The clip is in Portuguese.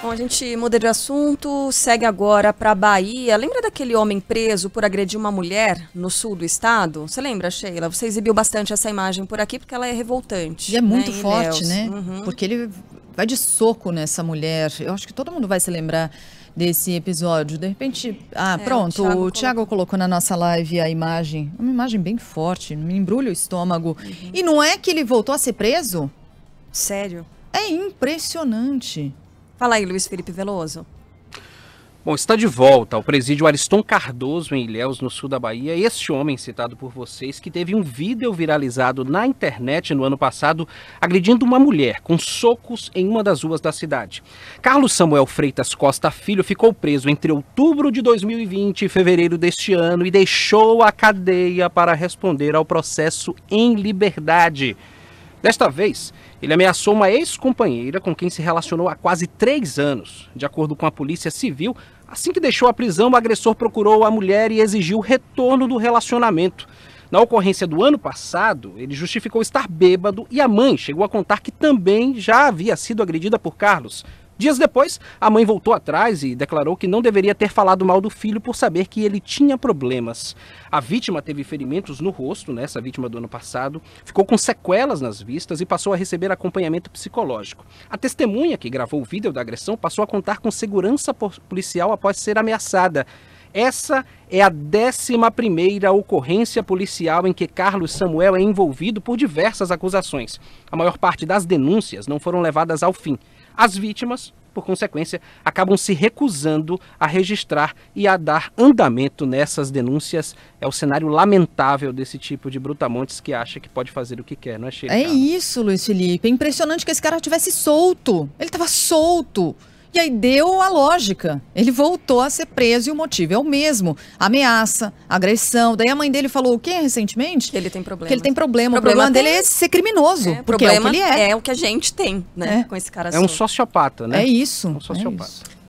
Bom, a gente muda de assunto, segue agora para Bahia. Lembra daquele homem preso por agredir uma mulher no sul do estado? Você lembra, Sheila? Você exibiu bastante essa imagem por aqui porque ela é revoltante. E é muito né, forte, né? Uhum. Porque ele vai de soco nessa mulher. Eu acho que todo mundo vai se lembrar desse episódio. De repente, ah, É, pronto, o Thiago o Thiago colocou na nossa live a imagem, uma imagem bem forte, me embrulha o estômago. Uhum. E não é que ele voltou a ser preso? Sério? É impressionante. Fala aí, Luiz Felipe Veloso. Bom, está de volta ao presídio Ariston Cardoso em Ilhéus, no sul da Bahia, este homem citado por vocês que teve um vídeo viralizado na internet no ano passado agredindo uma mulher com socos em uma das ruas da cidade. Carlos Samuel Freitas Costa Filho ficou preso entre outubro de 2020 e fevereiro deste ano e deixou a cadeia para responder ao processo em liberdade. Desta vez, ele ameaçou uma ex-companheira com quem se relacionou há quase três anos. De acordo com a Polícia Civil, assim que deixou a prisão, o agressor procurou a mulher e exigiu o retorno do relacionamento. Na ocorrência do ano passado, ele justificou estar bêbado e a mãe chegou a contar que também já havia sido agredida por Carlos. Dias depois, a mãe voltou atrás e declarou que não deveria ter falado mal do filho por saber que ele tinha problemas. A vítima teve ferimentos no rosto, né, essa vítima do ano passado, ficou com sequelas nas vistas e passou a receber acompanhamento psicológico. A testemunha que gravou o vídeo da agressão passou a contar com segurança po- policial após ser ameaçada. Essa é a 11ª ocorrência policial em que Carlos Samuel é envolvido por diversas acusações. A maior parte das denúncias não foram levadas ao fim. As vítimas, por consequência, acabam se recusando a registrar e a dar andamento nessas denúncias. É o cenário lamentável desse tipo de brutamontes que acha que pode fazer o que quer, não é, Sheila? É isso, Luiz Felipe. É impressionante que esse cara tivesse solto. Ele estava solto. E aí deu a lógica. Ele voltou a ser preso e o motivo é o mesmo: ameaça, agressão. Daí a mãe dele falou o quê recentemente? Que ele tem problema. Que ele tem problema. Problema o problema tem- dele é ser criminoso. É, porque é o que problema ele é. é o que a gente tem, né? É. Com esse cara É um solto. sociopata, né? É isso. É um é sociopata. isso.